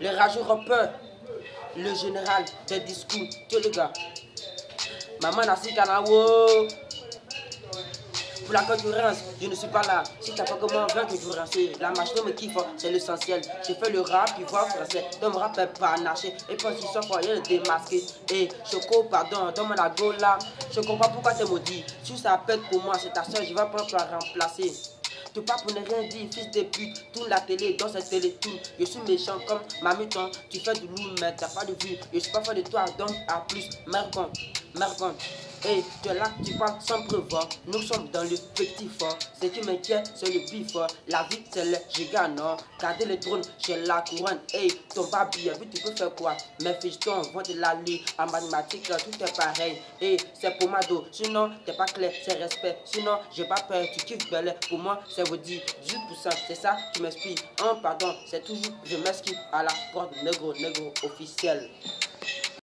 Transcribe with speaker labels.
Speaker 1: Les rageux peur. Le général des discours. Tu le gars. Maman Nassi Kanawo. Pour la concurrence, je ne suis pas là. Si t'as pas comment vaincre que La machine me kiffe, c'est l'essentiel. Je fais le rap, puis vois français. Mon rap est panaché. Et quand il sort, il est démasqué. Et Choco, pardon, dans mon go là. Je comprends pourquoi t'es maudit. Si ça pète pour moi, c'est ta soeur, je vais pas la remplacer. Tu pas pour ne rien dire, fils de pute. Tourne la télé, dans cette télé tout. Je suis méchant comme ma mutant. Tu fais du loup, mais t'as pas de vue. Je suis pas fait de toi, donc à plus. Merde, merde. Et tu es là, tu parles sans preuve. Nous sommes dans le petit fort. Ce qui m'inquiète, c'est le bif. La vie, c'est le gigant, non. Garder le trône chez la couronne. Hey, ton babi, vu tu peux faire quoi? Mes fistons vont de la lue. En mathématiques, tout est pareil. Et c'est pour ma dos. Sinon, t'es pas clair, c'est respect. Sinon, j'ai pas peur, tu kiffes belle. Pour moi, c'est vous dit 18%. C'est ça, tu m'expliques. Un pardon, c'est toujours, je m'excuse à la porte négro, négro officiel.